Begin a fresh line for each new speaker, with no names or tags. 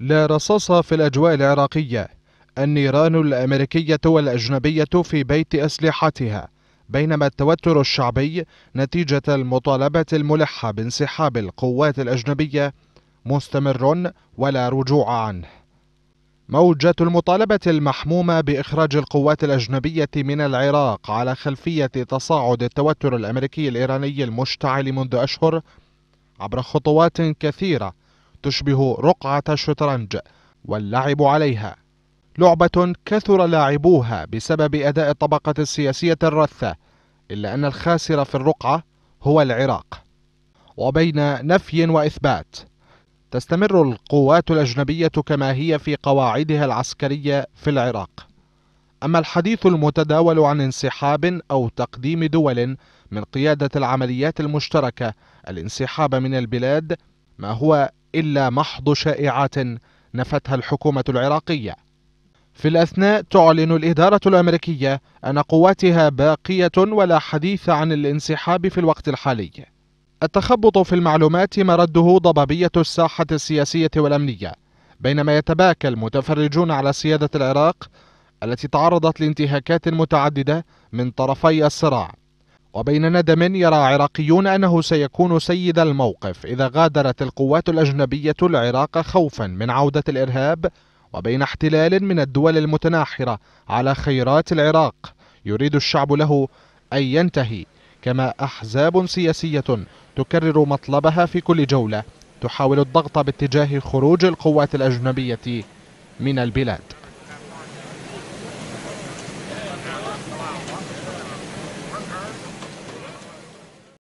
لا رصاص في الأجواء العراقية. النيران الأمريكية والأجنبية في بيت أسلحتها بينما التوتر الشعبي نتيجة المطالبة الملحة بانسحاب القوات الأجنبية مستمر ولا رجوع عنه. موجة المطالبة المحمومة بإخراج القوات الأجنبية من العراق على خلفية تصاعد التوتر الأمريكي الإيراني المشتعل منذ أشهر عبر خطوات كثيرة تشبه رقعة الشطرنج واللعب عليها. لعبة كثر لاعبوها بسبب أداء الطبقة السياسية الرثة إلا أن الخاسر في الرقعة هو العراق. وبين نفي وإثبات تستمر القوات الأجنبية كما هي في قواعدها العسكرية في العراق. أما الحديث المتداول عن انسحاب أو تقديم دول من قيادة العمليات المشتركة الانسحاب من البلاد ما هو إلا محض شائعات نفتها الحكومة العراقية. في الأثناء تعلن الإدارة الأمريكية أن قواتها باقية ولا حديث عن الانسحاب في الوقت الحالي. التخبط في المعلومات مرده ضبابية الساحة السياسية والأمنية بينما يتباكى المتفرجون على سيادة العراق التي تعرضت لانتهاكات متعددة من طرفي الصراع. وبين ندم يرى عراقيون أنه سيكون سيد الموقف إذا غادرت القوات الأجنبية العراق خوفا من عودة الإرهاب وبين احتلال من الدول المتناحرة على خيرات العراق. يريد الشعب له أن ينتهي كما أحزاب سياسية تكرر مطلبها في كل جولة تحاول الضغط باتجاه خروج القوات الأجنبية من البلاد.